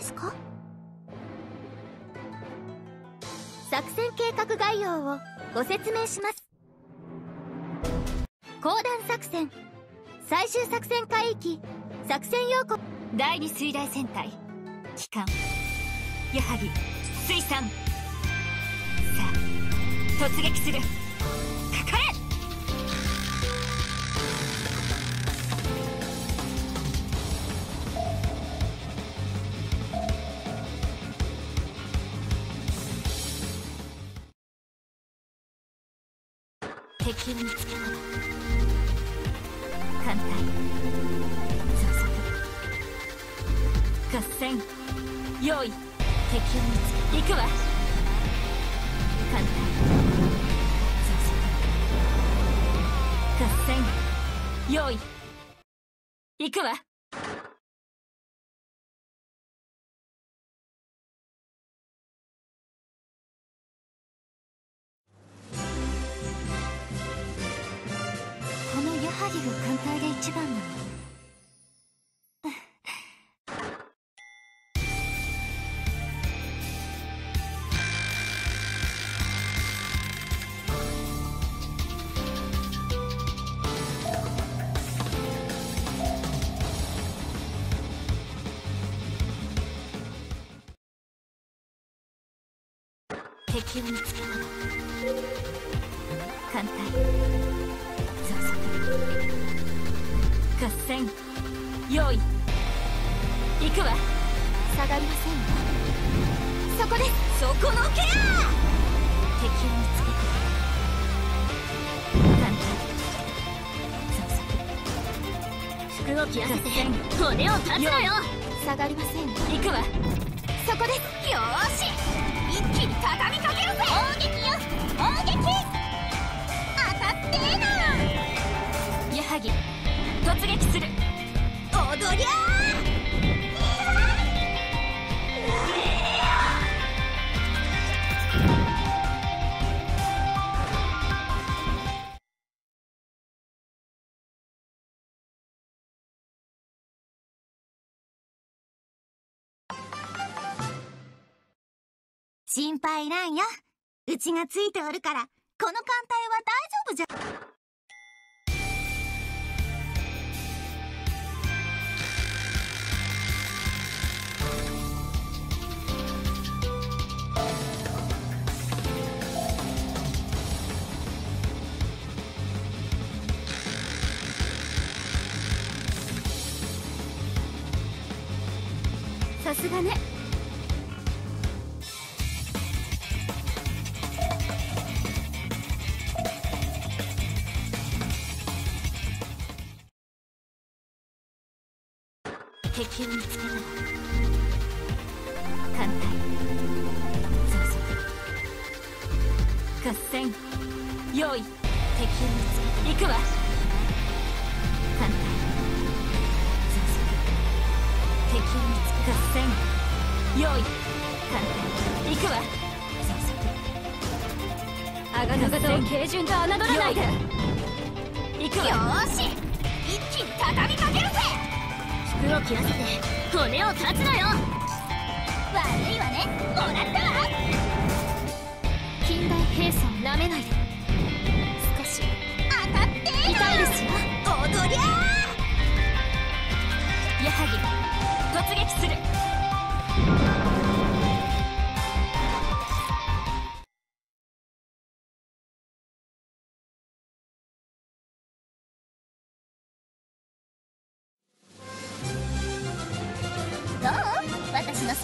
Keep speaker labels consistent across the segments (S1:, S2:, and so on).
S1: ですか？作戦計画概要をご説明します。講談作戦。最終作戦海域作戦要告
S2: 第二水雷戦隊。機関。矢作。水産。さあ突撃する。敵を見つけた艦隊。増速。合戦。用意敵を見つけ行くわ艦隊増速合戦。用意行くわ。この矢作が艦隊で一番なの敵を見つけた艦隊。合戦。用意。行くわ。
S1: 下がりませんわそこです。
S2: そこのけ敵を見つけた艦隊増速
S1: 服を着らせて
S2: 骨を断つのよ
S1: 下がりませんわ
S2: 行くわ
S1: そこです
S2: よーし一気に畳みかけるぜ砲撃よ砲撃当たってーな矢作突撃する。踊りゃ
S1: 心配いらんよ。うちがついておるからこの艦隊は大丈夫じゃ。すがね。
S2: 敵を見つけた。艦隊増速合戦。用意。敵を見つけ行くわ。艦隊増速敵を見つけ合戦用意艦隊行くわあがの方を軽順と侮らないで行くわ。よーし。一気に畳みかけるぜ。服を切らせて骨を断つのよ。悪いわね。もらったわ。
S1: 近代兵装なめないで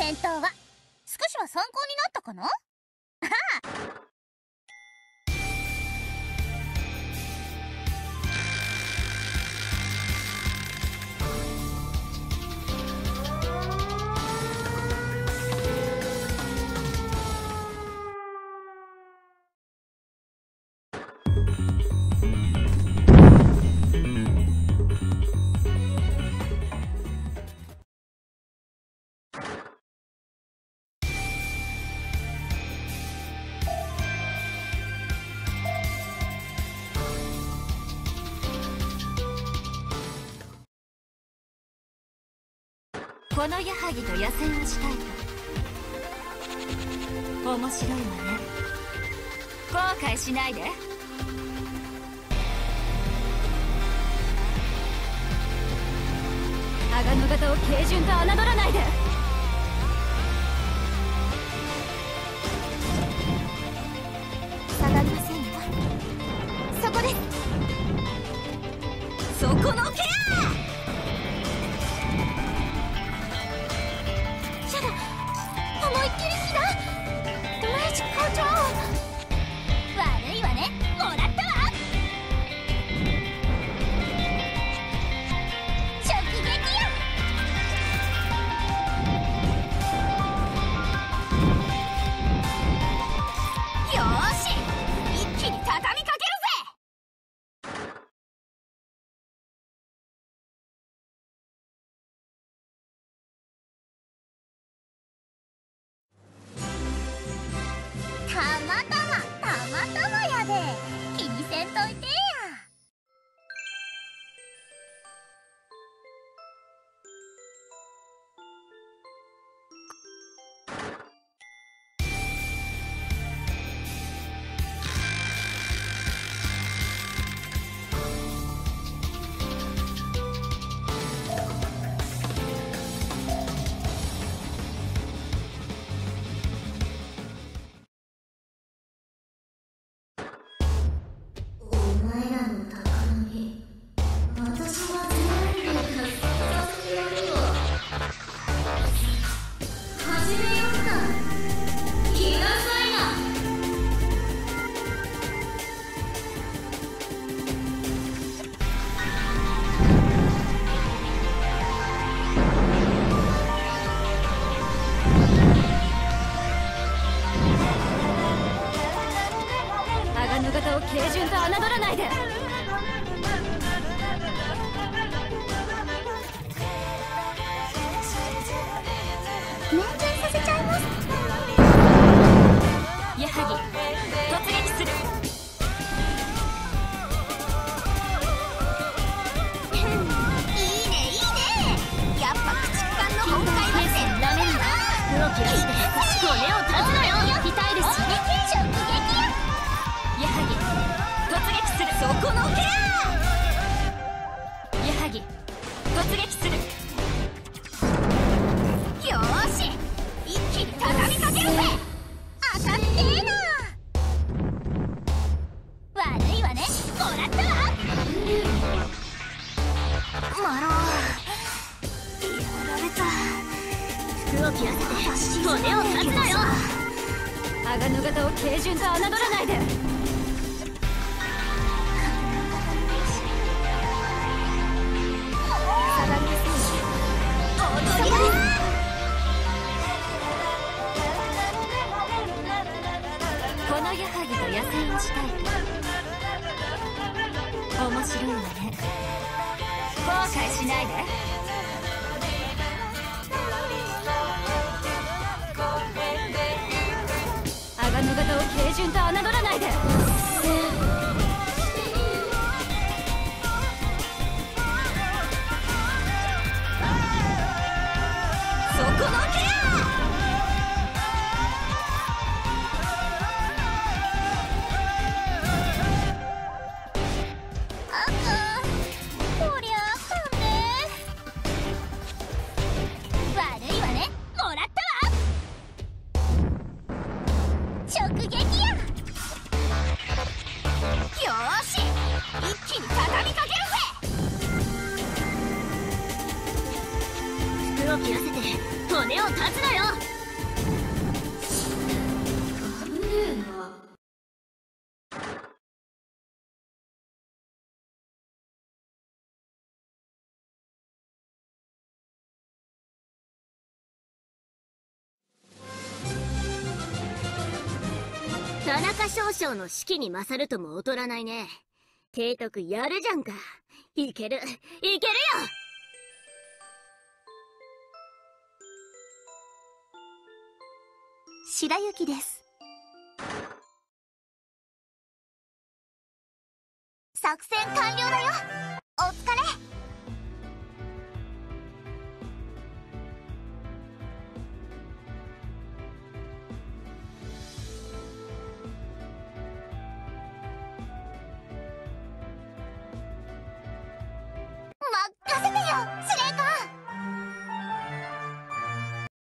S3: 戦闘は少しは参考になったかな？
S2: この矢作と野戦をしたいか面白いわね。後悔しないで。鋼の型を軽順と侮らないで。
S1: 下がりませんよ。そこで。そこのケ
S2: 侮らないで。突撃する。よ
S1: ーし。一気に畳みかけるぜ。当たってえな。悪いわね。もらった。わマロやられた。
S2: 服を切らせて骨を断つのよ。鋼の型を軽順と侮らないで。この矢作と野戦をしたい。面白いわね。後悔しないで。鋼の型を軽順と侮らないで。田中少将の士気に勝るとも劣らないね。提督やるじゃんか。いける。いけるよ。
S1: 白雪です。作戦完了だよ。お疲れ。